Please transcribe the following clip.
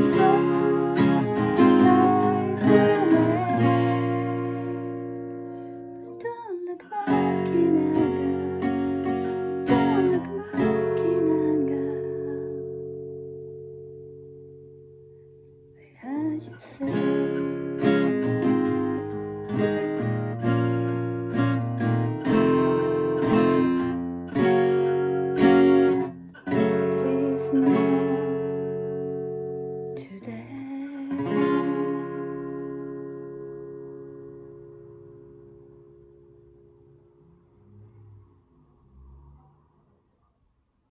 so